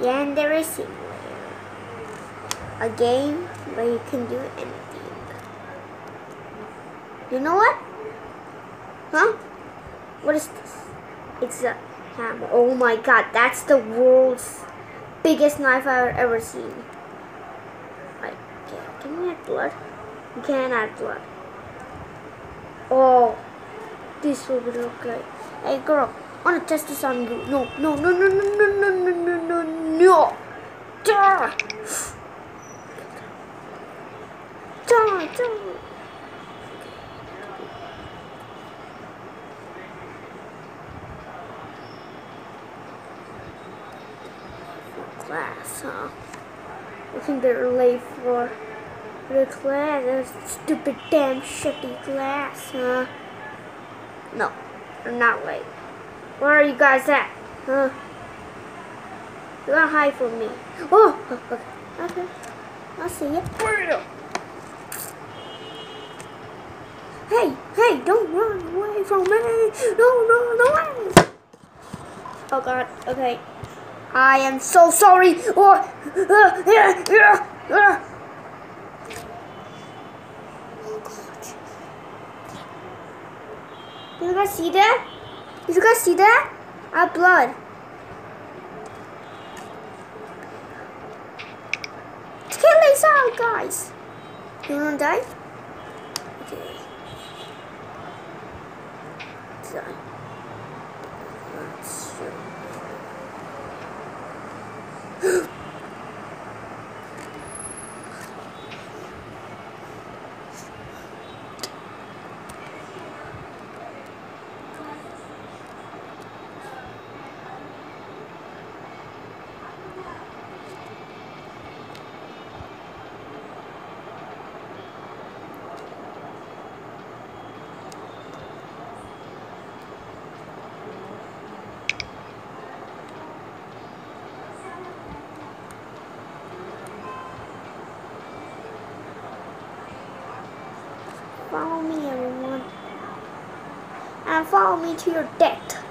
Yeah, and there is. A game where you can do anything. You know what? Huh? What is this? It's a hammer. Oh my god, that's the world's biggest knife I've ever seen. Like, can we add blood? You can add blood. Oh, this will look good. Hey girl, I wanna test this on you. No, no, no, no, no, no, no, no, no, no, no. Duh. Duh. Glass, huh? I think they're late for the glass. That stupid damn shitty glass, huh? No, they're not late. Where are you guys at? Huh? You're gonna hide from me. Oh, okay. Okay. I'll see you. Hey, hey, don't run away from me. Don't run away. Oh god, okay. I am so sorry. Oh, uh, yeah, yeah, yeah. Oh god. Did you guys see that? You guys see that? I blood. Kill out, guys. You wanna die? Okay. Done. That's Follow me, everyone. And follow me to your death.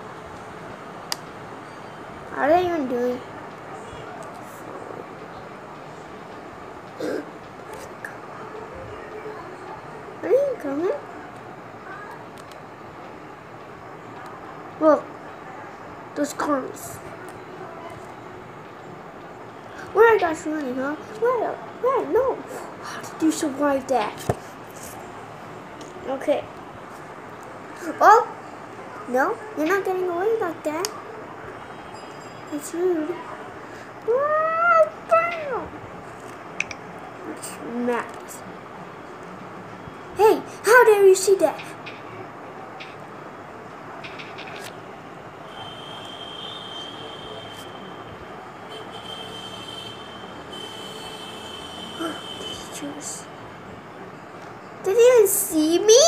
How are they even doing? Are you coming? Look, those cars. Where are you guys running, huh? Where? Where? No. How did you survive that? Okay. Oh! No, you're not getting away like that. That's rude. Ah, oh, bam! It's mad. Hey, how dare you see that? Teachers. Did you even see me?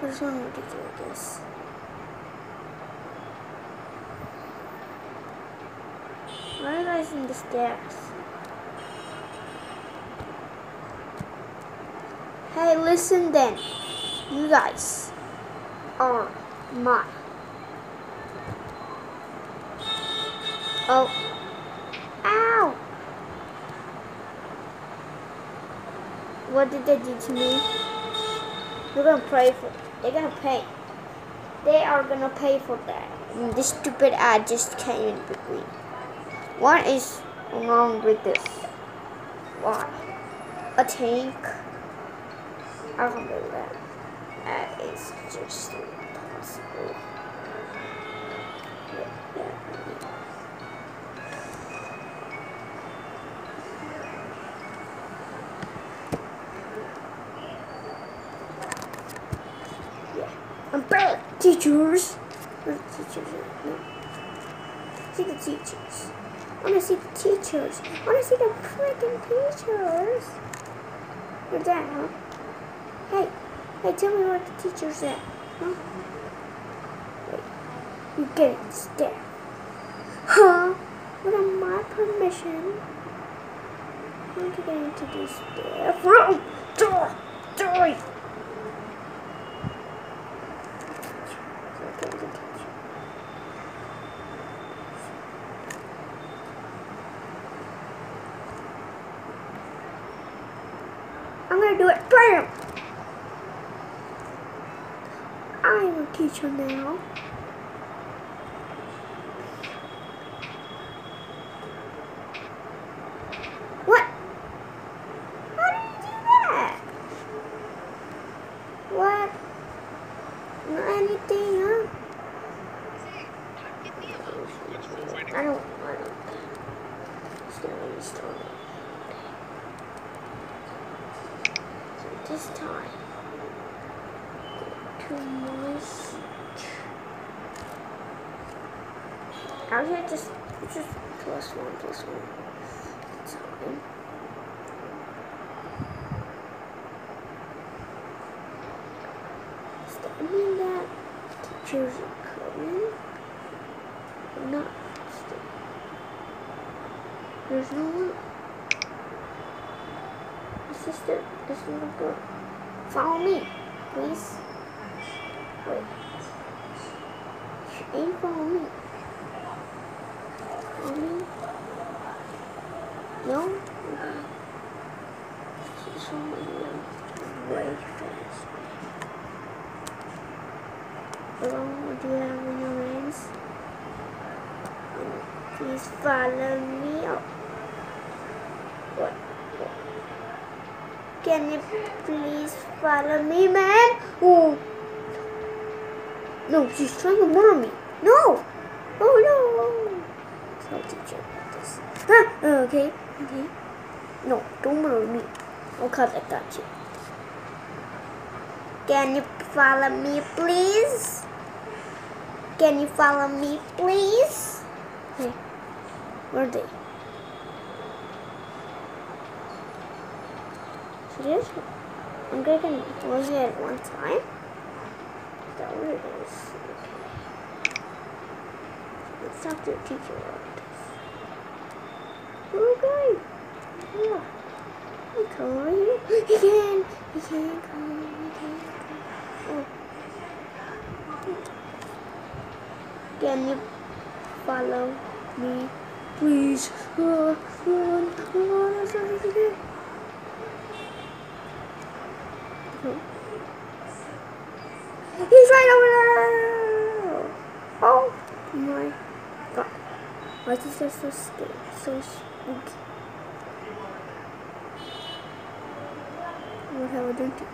There's one more to do, I guess. Why are you stairs? Hey, listen then. You guys are my. Oh. Ow! What did they do to me? They're gonna pay for. They're gonna pay. They are gonna pay for that. This stupid ad just between. What is wrong with this? Why? A tank? I don't know that. That is just impossible. Yeah. I'm back, teachers. Where the teachers? No. See the teachers. I wanna see the teachers. I wanna see the freaking teachers. You're that, huh? Hey, hey, tell me where the teacher's at, huh? Wait, you get it instead. Huh? Without my permission, I'm going to get into this room. Die! Die! Okay, the teacher. to do it. Bam! What? How did you do that? What? Not anything, huh? I don't, I don't. Just gonna restart. So this time, my. Actually, just, just plus one, plus one. Time. Does that mean that teachers are coming? Or not? There's no one. Sister, this little girl. Follow me, please. Wait. She ain't follow me. Follow me. No? Okay. She's following me way fast. Hello, what do you have in your hands? Please follow me. What? Can you please follow me, man? Oh. No, she's trying to murder me. No. Oh no. Tell teacher about this. Huh? Okay. Okay. No, don't murder me. Oh, cause I got you. Can you follow me, please? Can you follow me, please? Hey, where are they? I'm gonna can close it at one time. That what it is? Okay. Let's talk to the teacher about this. Oh okay. Yeah. He come over here. He can. He can come. He can come. Oh. Can you follow me, please? Run, run, to do. Okay. He's right over there! Oh my god. Why is this so scary? So spooky. What have I done to you?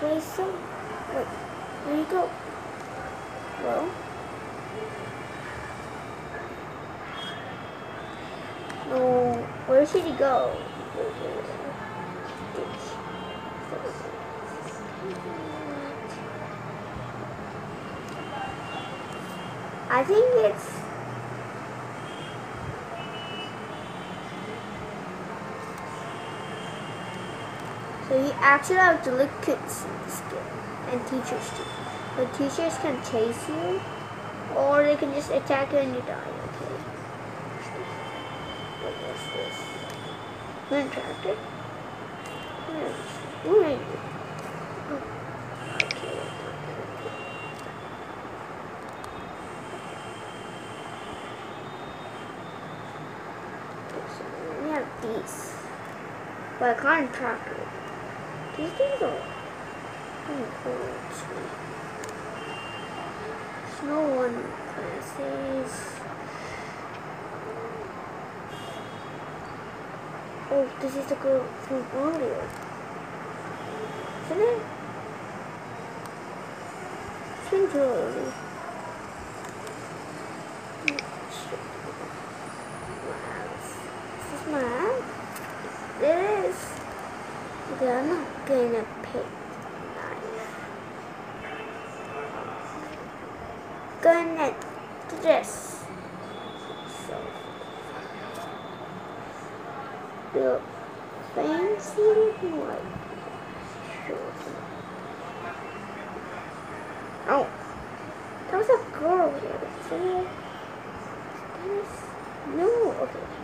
No. Okay, so wait, where you go? Well, no, where should he go? I think it's Actually have to look kids in this game and teachers too. The teachers can chase you or they can just attack you and you die, okay? What was this? An tractor? Where is are you? Oh. These. But I can't track. These are cool. Snow one classes. Oh, this is the girl from earlier. Isn't it? It's been too early. Oh, shit. Wow. Okay, I'm not gonna pick knife. Gonna this. So the fancy shoes. Oh, that was a girl here. See? No, okay.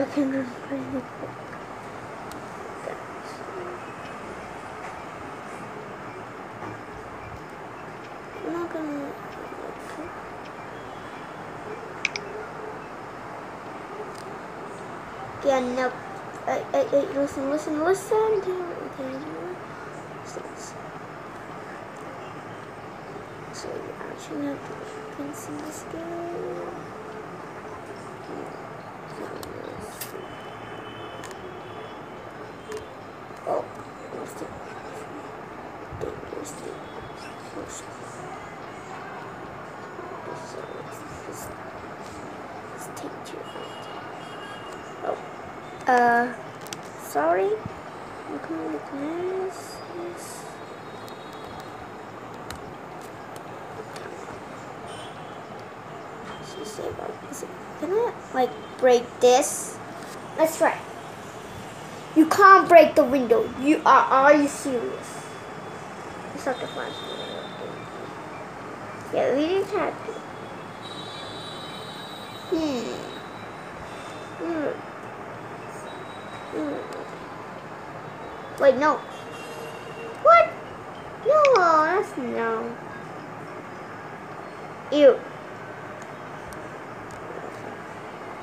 I can run pretty quick. That's- I'm not gonna. Yeah, no. Hey, hey, hey, listen, listen, listen. Okay, okay, listen, listen. So you actually have to see this game. Oh, what's the dangerous thing? First. So let's just let's take two. Oh, uh, sorry. I'm coming with this. Yes. Let's just say about is it gonna like break this? Let's try. You can't break the window. You are are you serious? It's not the fun. Yeah, we didn't have to. Hmm. Hmm. Hmm. Wait, no. What? No, that's no. Ew.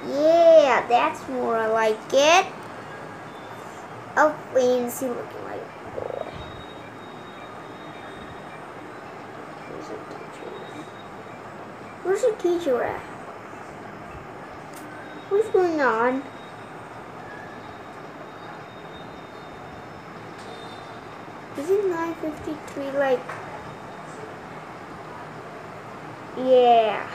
Yeah, that's more like it. A fancy looking like boy. Where's the teacher? Where's the teacher at? What's going on? Is it 953 like? Yeah.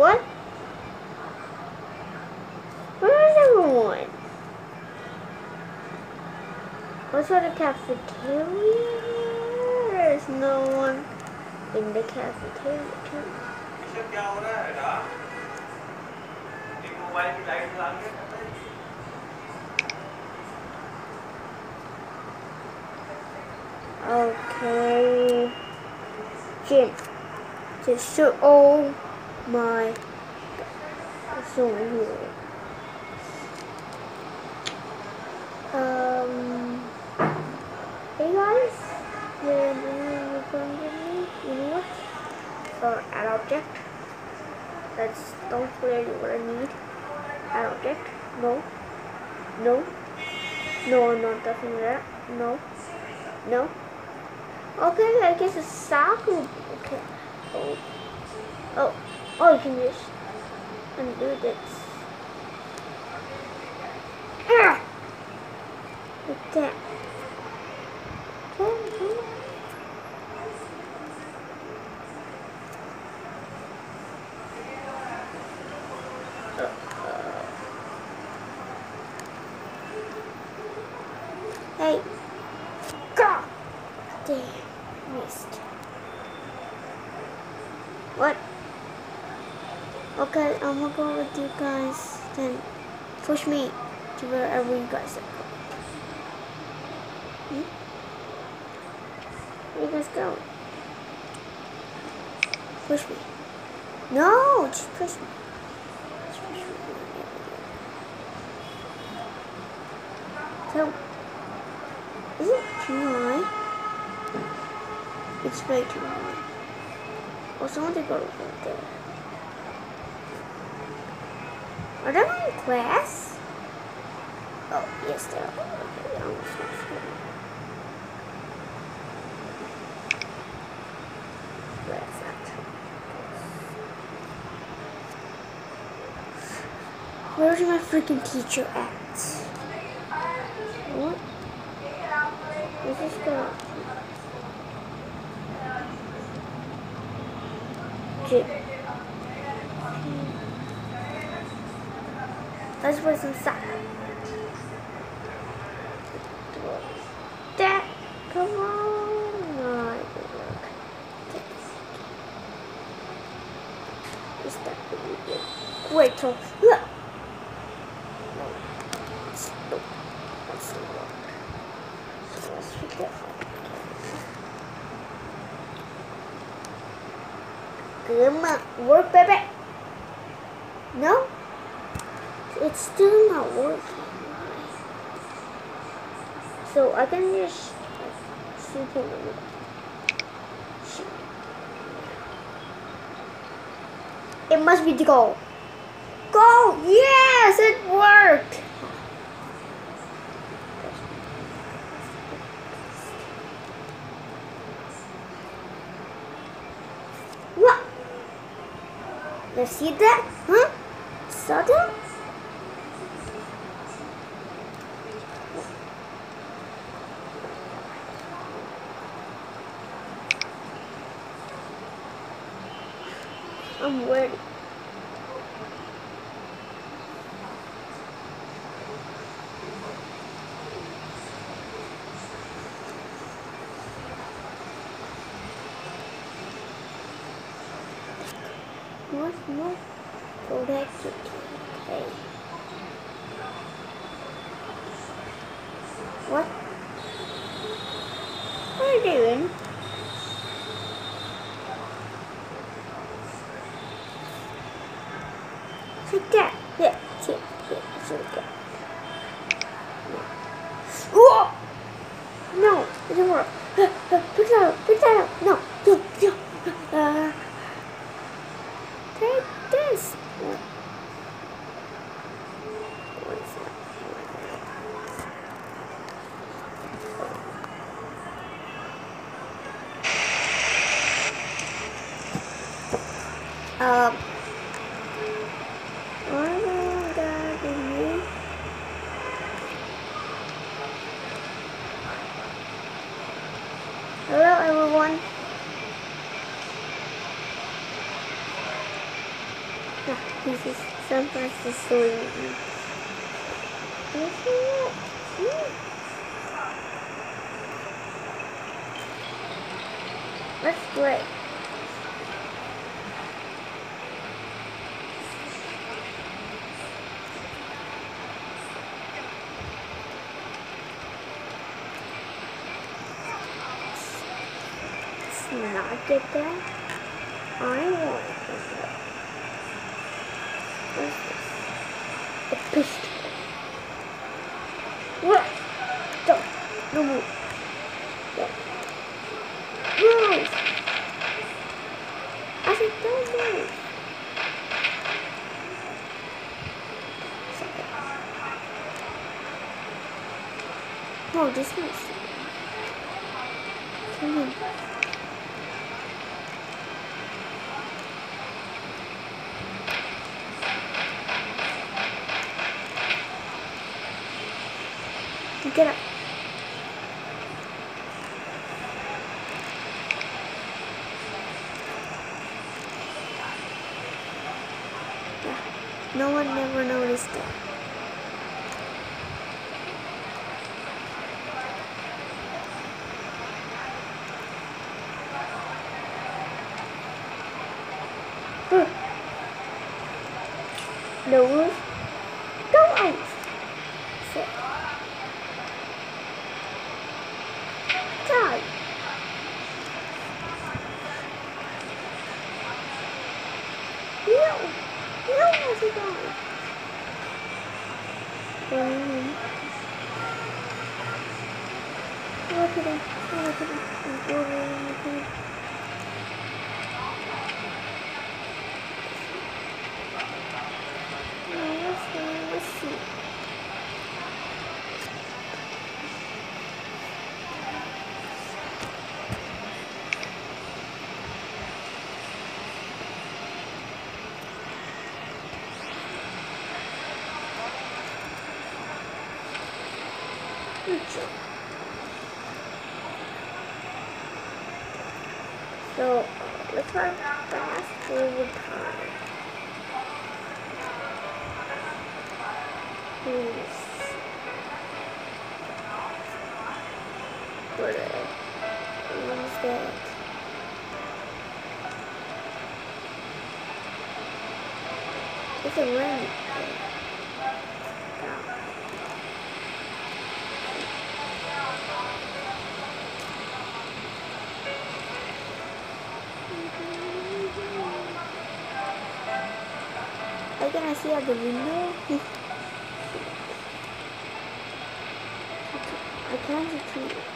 What? Where is everyone? What sort of cafeteria? There's no one in the cafeteria. Okay. Jim. Just so old my so weird. Um Hey guys, yeah, you know what? Uh, add object. That's don't clearly what I need. Add object. No. No. No, I'm not touching that. No. No. Okay, I guess it's soccer. Okay. Oh. Oh. Oh, you can just undo this. Ah! Like that. Okay, okay. Uh, uh. Hey. God damn. Missed. What? Okay, I'm gonna go with you push me to wherever you guys are. Hmm? Where you guys going? Push me. No, just push me. So, is it too high? It's way too high. Oh, someone to go over there. Are they in class? Oh, yes, they are. Where's my freaking teacher at? What? This is gonna. J. Let's play some soccer. That. Come on. No, I didn't work. Is that really good? Wait till. Look. No. It's- Nope. That's not work. So let's forget that. Come on, work, baby. No, it's still not working. So I can just sleep in middle. It must be the goal. Go! Yes, it worked. What? You see that? Huh? I'm ready. North, north, protected. Okay. What? What are you doing? Like that. Yeah, see, yeah, it's like that. Whoa! No, it didn't work. Put it out, put it out. No, no, no. Uh, take this. What is that? Um. Oh, God, me. Hello, this is San Francisco. Let's play. Let's get that. I want this? A pistol. What? Don't. No move. Move! I don't move. Oh, this one's. Come on. Get up. Yeah. No one never noticed that. Huh. No roof. Go out. Sit. Die. No. No, has he gone? Um, look at him. Look at him. Look at him. Oh, let's see. Let's see. Good job. So, uh, let's try fast forward time. Please. What is that? It's a ring. I can I see out the window? I can't see.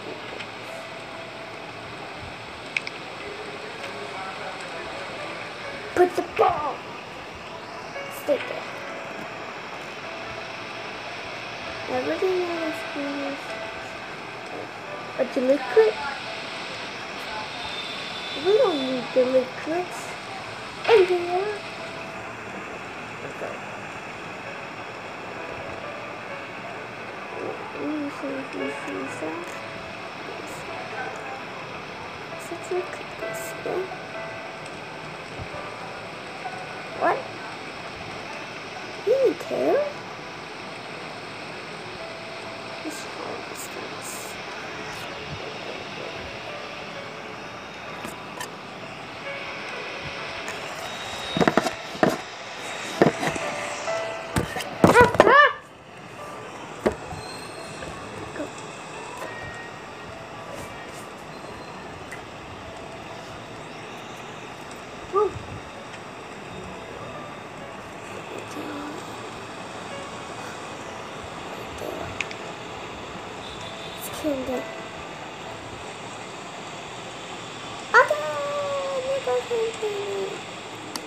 Everything the is a liquid. We don't need the liquids anymore. Okay. So look at this. What? You didn't care? Let's try this guys. Ah, ah! Go. Woo. Let's kill them. Okay, you guys can kill me.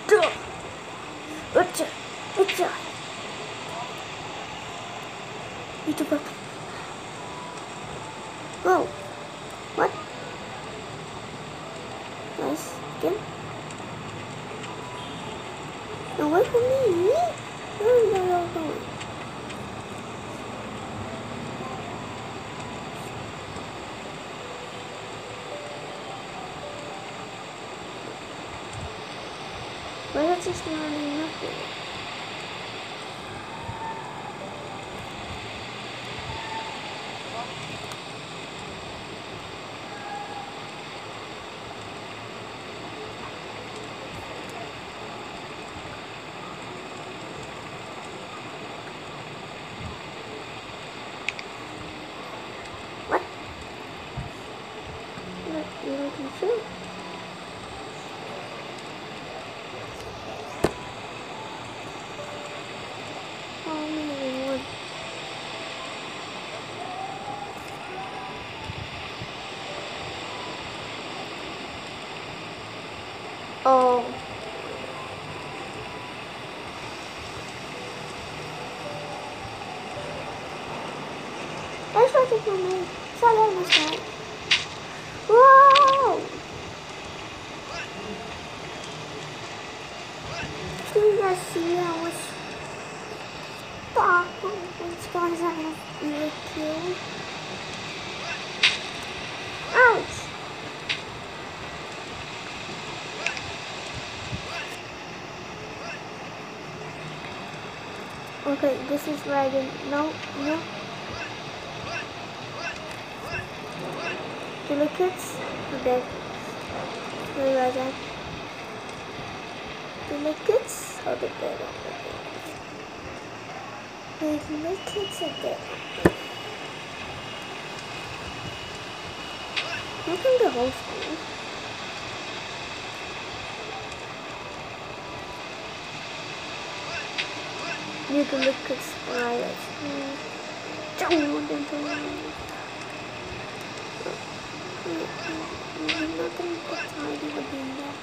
Duh. Gotcha. Gotcha. Itu apa? Wow. What? Nice. Again. Away from me. Where are they all going? Why is this not doing nothing? What? Look, you looking through? Oh, maybe one. Oh. That's what it me. Sorry, I missed that. Whoa! Do you guys see how much fuck these guys are gonna be killed? Ouch! Okay, this is I didn't. No, no. Are dead. Where was that? The liquids are oh, the dead. The liquids are dead. Look at the whole school. You can look at Scarlet. Don't want them to run. I'm not going to get tired of doing that.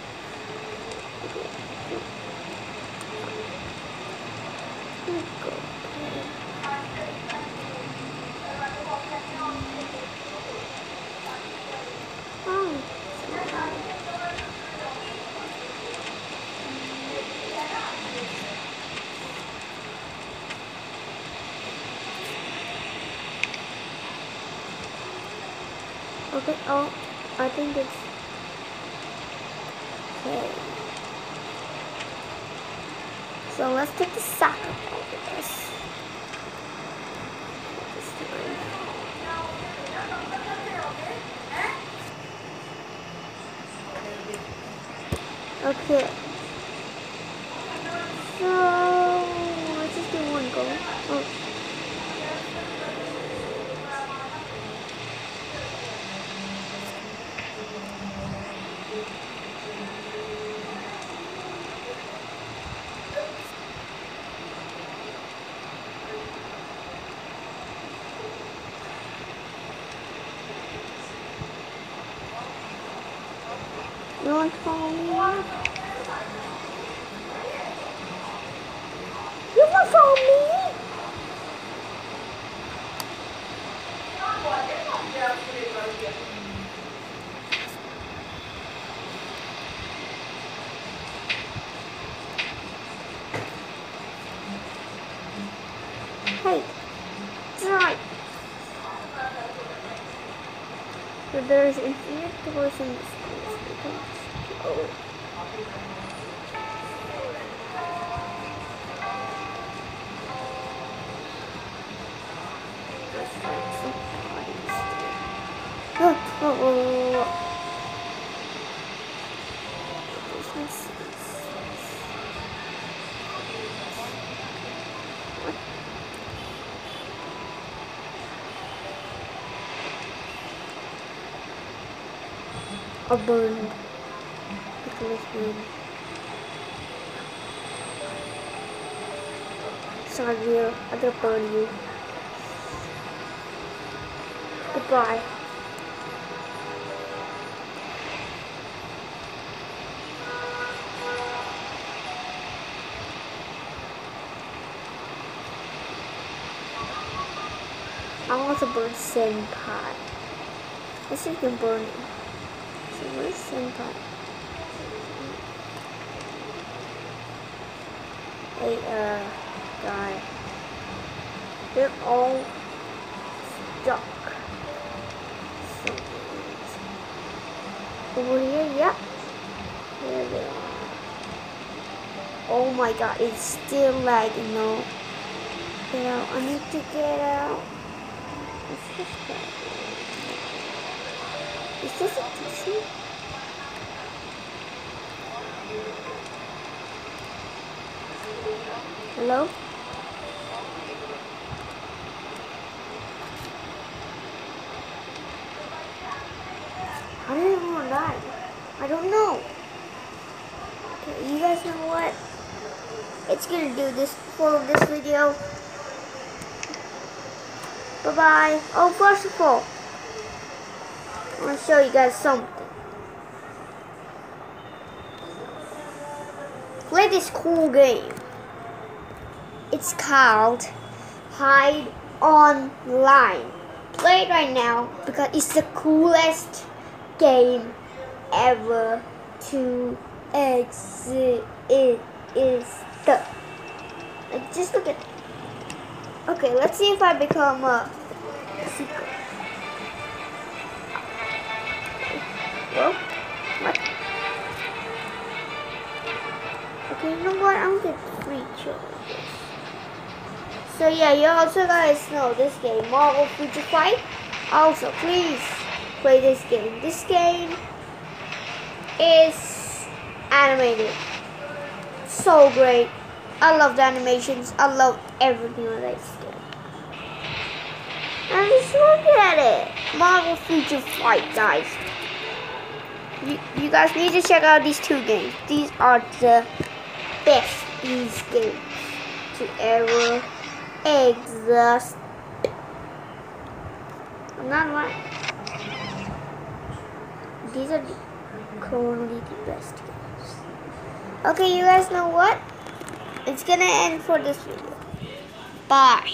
Go. Oh. Okay, oh, I think it's... Okay. So let's take the soccer ball with us. Okay. So let's just do one goal. Oh. You want to follow me? You want to follow me? Hey, try. So there's A burned. Nicholas Boone. Sorry. I'm gonna burn you. Goodbye. I want to burn Senpai. Let's see if we him. So where's Hey, uh, guy. They're all stuck. Over here, yeah. There they are. Oh my god, it's still lagging though. Get out. I need to get out. What's this? Is this a DC? Hello? How did everyone die? I don't know. Okay, you guys know what? It's gonna do this for this video. Bye bye. Oh, first of all, I'm gonna show you guys something. Play this cool game. It's called Hide Online. Play it right now because it's the coolest game ever to exist. Like, just look at. Okay, let's see if I become a secret. Well, what? Okay, you know what? I'm gonna free this. So yeah, you also guys know this game, Marvel Future Fight. Also, please play this game. This game is animated. So great. I love the animations. I love everything on this game. And just look at it. Marvel Future Fight, guys. You, you guys need to check out these two games. These are the best these games to ever I'm not lying. These are the, currently the best games. Okay, you guys know what? It's gonna end for this video. Bye.